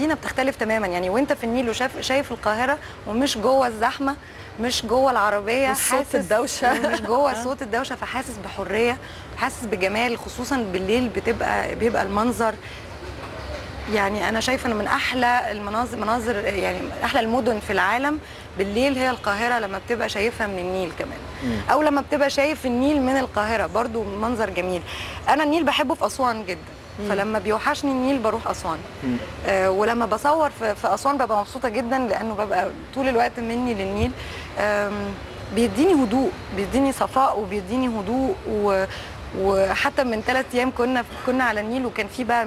المدينة بتختلف تماما. يعني وانت في النيل وشايف شايف القاهرة ومش جوه الزحمة مش جوه العربية والصوت الدوشة. مش جوه صوت الدوشة فحاسس بحرية حاسس بجمال خصوصا بالليل بتبقى بيبقى المنظر. يعني أنا شايفة إنه من أحلى المناظر مناظر يعني أحلى المدن في العالم بالليل هي القاهرة لما بتبقى شايفها من النيل كمان. أو لما بتبقى شايف النيل من القاهرة برضو منظر جميل. أنا النيل بحبه في أسوان جدا. فلما بيوحشني النيل بروح أسوان. آه ولما بصور في, في أسوان ببقى مبسوطة جدا لأنه ببقى طول الوقت مني للنيل. بيديني هدوء بيديني صفاء وبيديني هدوء و وحتى من ثلاث أيام كنا كنا على النيل وكان في بقى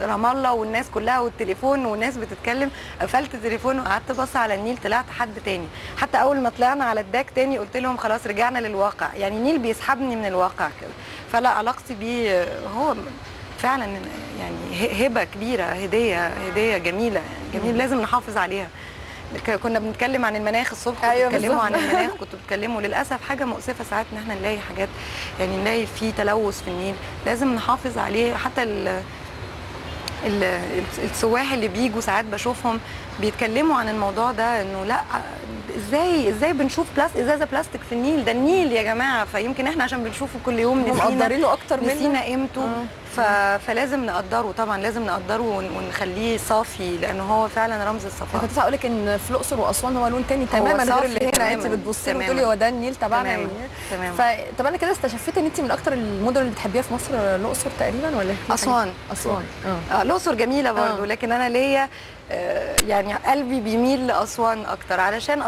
رام الله والناس كلها والتليفون والناس بتتكلم. قفلت التليفون وقعدت بص على النيل طلعت حد تاني. حتى أول ما طلعنا على الداك تاني قلت لهم خلاص رجعنا للواقع. يعني النيل بيسحبني من الواقع كده. فلا علاقتي بيه هو فعلا يعني هبة كبيرة هدية هدية جميلة جميل لازم نحافظ عليها كنا بنتكلم عن المناخ الصبح أيوة بالظبط. عن المناخ كنتوا بتتكلموا للأسف حاجة مؤسفة ساعات إن إحنا نلاقي حاجات يعني نلاقي في تلوث في النيل لازم نحافظ عليه حتى ال ال- السواح اللي بيجوا ساعات بشوفهم بيتكلموا عن الموضوع ده إنه لأ إزاي إزاي بنشوف بلاس إزازة بلاستيك في النيل ده النيل يا جماعة فيمكن إحنا عشان بنشوفه كل يوم نسينا مقدرينه أكتر مننا. نسينا قيمته آه. ف... فلازم نقدره طبعا لازم نقدره ون- ونخليه صافي لأنه هو فعلا رمز الصفاء كنت هقول لك إن في الأقصر وأسوان هو لون تاني تماما غير اللي هنا انت. بتبصي. وتقولي هو ده النيل تبعنا تماماً. يعني. ف... طب أنا كده استشفيت إن أنت من أكتر المدن اللي بتحبيها في مصر الأقصر تقريبا ولا؟ أسوان. أسوان آه آه، الأقصر جميلة برضو آه. لكن أنا ليا آه، يعني قلبي بيميل لأسوان أكتر علشان